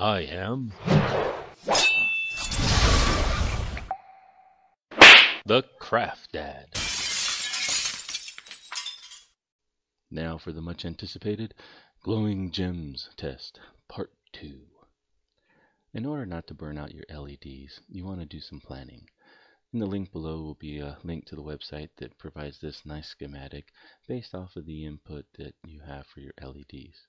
I am the Craft Dad. Now for the much anticipated Glowing Gems test, part 2. In order not to burn out your LEDs, you want to do some planning. In the link below will be a link to the website that provides this nice schematic based off of the input that you have for your LEDs.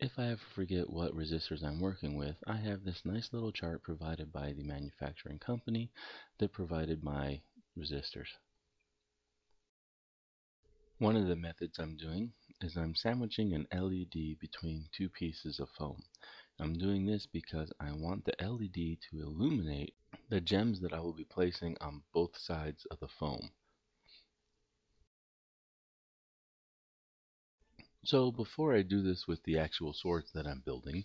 If I ever forget what resistors I'm working with, I have this nice little chart provided by the manufacturing company that provided my resistors. One of the methods I'm doing is I'm sandwiching an LED between two pieces of foam. I'm doing this because I want the LED to illuminate the gems that I will be placing on both sides of the foam. So before I do this with the actual swords that I'm building,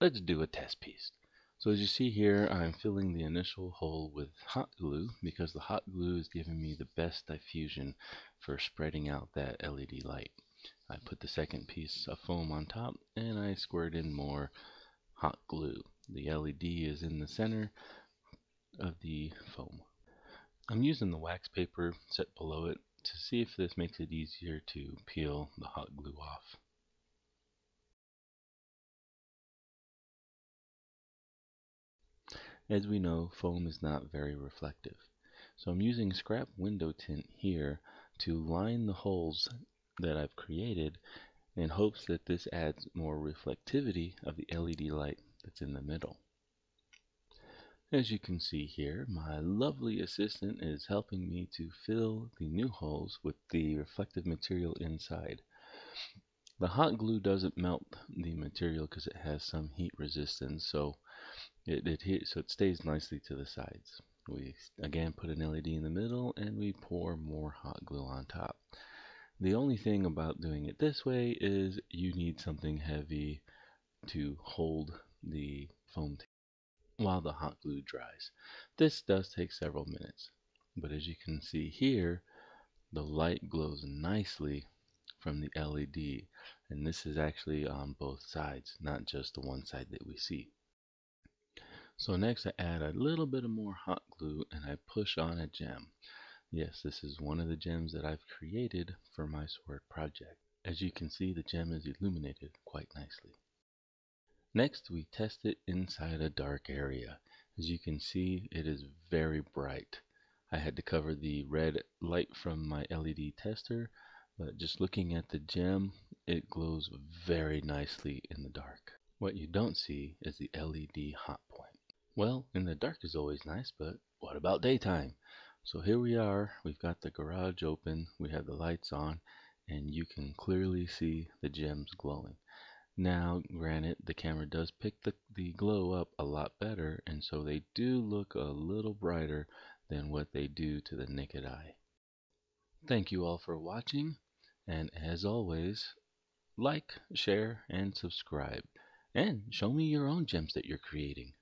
let's do a test piece. So as you see here, I'm filling the initial hole with hot glue because the hot glue is giving me the best diffusion for spreading out that LED light. I put the second piece of foam on top and I squirt in more hot glue. The LED is in the center of the foam. I'm using the wax paper set below it to see if this makes it easier to peel the hot glue off. As we know, foam is not very reflective. So I'm using scrap window tint here to line the holes that I've created in hopes that this adds more reflectivity of the LED light that's in the middle. As you can see here, my lovely assistant is helping me to fill the new holes with the reflective material inside. The hot glue doesn't melt the material because it has some heat resistance, so it, so it stays nicely to the sides. We again put an LED in the middle and we pour more hot glue on top. The only thing about doing it this way is you need something heavy to hold the foam while the hot glue dries. This does take several minutes, but as you can see here, the light glows nicely from the LED, and this is actually on both sides, not just the one side that we see. So next I add a little bit of more hot glue and I push on a gem. Yes, this is one of the gems that I've created for my sword project. As you can see, the gem is illuminated quite nicely. Next, we test it inside a dark area. As you can see, it is very bright. I had to cover the red light from my LED tester, but just looking at the gem, it glows very nicely in the dark. What you don't see is the LED hot point. Well, in the dark is always nice, but what about daytime? So here we are, we've got the garage open, we have the lights on, and you can clearly see the gems glowing. Now, granted, the camera does pick the, the glow up a lot better, and so they do look a little brighter than what they do to the naked eye. Thank you all for watching, and as always, like, share, and subscribe. And show me your own gems that you're creating.